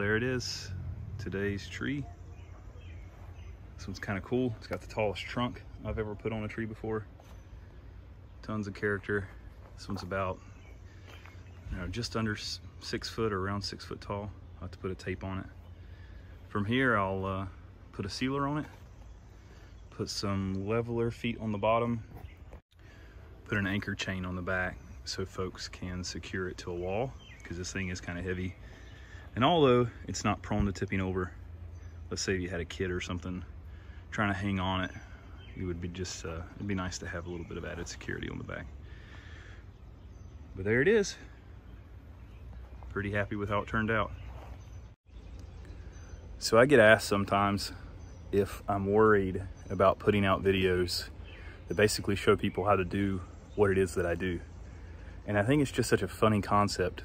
is today's tree. This one's kind of cool. It's got the tallest trunk I've ever put on a tree before. Tons of character. This one's about, you know, just under six foot or around six foot tall. I'll have to put a tape on it. From here, I'll uh, put a sealer on it, put some leveler feet on the bottom, put an anchor chain on the back so folks can secure it to a wall because this thing is kind of heavy. And although it's not prone to tipping over, let's say you had a kid or something trying to hang on it, it would be just, uh, it'd be nice to have a little bit of added security on the back. But there it is. Pretty happy with how it turned out. So I get asked sometimes if I'm worried about putting out videos that basically show people how to do what it is that I do. And I think it's just such a funny concept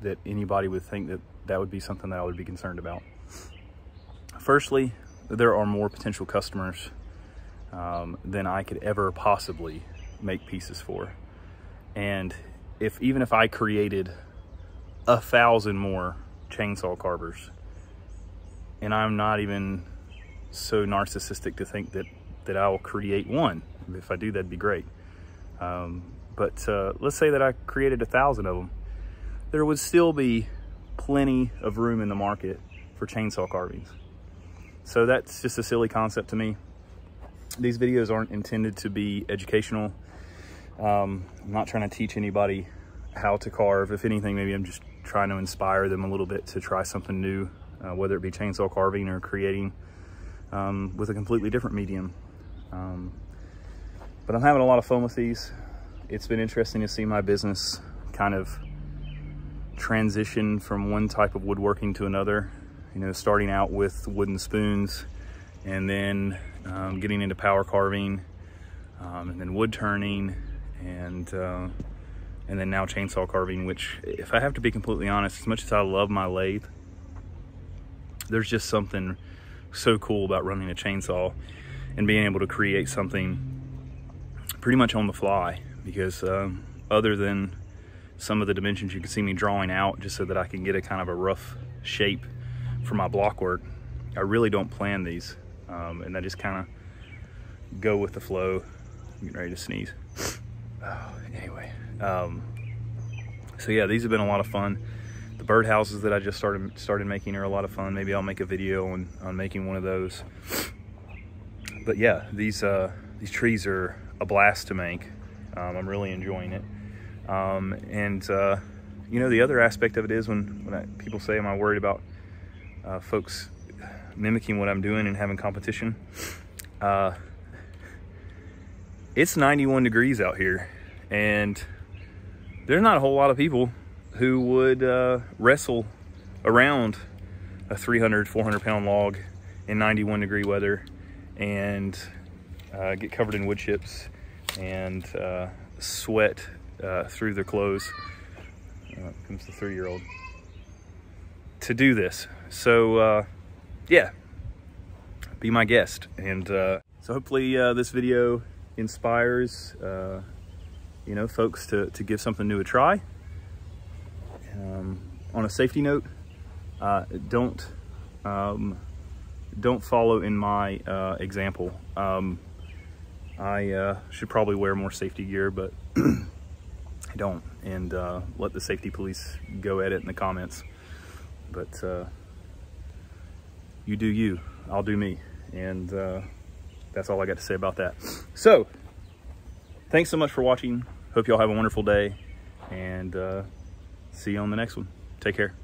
that anybody would think that that would be something that I would be concerned about. Firstly, there are more potential customers um, than I could ever possibly make pieces for. And if even if I created a thousand more chainsaw carvers, and I'm not even so narcissistic to think that that I'll create one. If I do, that'd be great. Um, but uh, let's say that I created a thousand of them, there would still be plenty of room in the market for chainsaw carvings. So that's just a silly concept to me. These videos aren't intended to be educational. Um, I'm not trying to teach anybody how to carve. If anything, maybe I'm just trying to inspire them a little bit to try something new, uh, whether it be chainsaw carving or creating um, with a completely different medium. Um, but I'm having a lot of fun with these. It's been interesting to see my business kind of transition from one type of woodworking to another. You know, starting out with wooden spoons and then um, getting into power carving um, and then wood turning and uh, and then now chainsaw carving, which if I have to be completely honest, as much as I love my lathe, there's just something so cool about running a chainsaw and being able to create something pretty much on the fly because um, other than some of the dimensions you can see me drawing out just so that I can get a kind of a rough shape for my block work, I really don't plan these. Um, and I just kind of go with the flow. I'm getting ready to sneeze. Oh, anyway, um, so yeah, these have been a lot of fun. The birdhouses that I just started started making are a lot of fun. Maybe I'll make a video on, on making one of those. But yeah, these uh, these trees are a blast to make. Um, I'm really enjoying it. Um, and uh, you know, the other aspect of it is when when I, people say, "Am I worried about uh, folks mimicking what I'm doing and having competition?" Uh, it's 91 degrees out here and there's not a whole lot of people who would uh, wrestle around a 300 400 pound log in 91 degree weather and uh, get covered in wood chips and uh, sweat uh, through their clothes uh, comes the three-year-old to do this so uh, yeah be my guest and so hopefully this video inspires, uh, you know, folks to, to give something new a try. Um, on a safety note, uh, don't um, don't follow in my uh, example. Um, I uh, should probably wear more safety gear, but I don't. And uh, let the safety police go at it in the comments. But uh, you do you, I'll do me. And that's all I got to say about that. So, thanks so much for watching. Hope y'all have a wonderful day and uh, see you on the next one. Take care.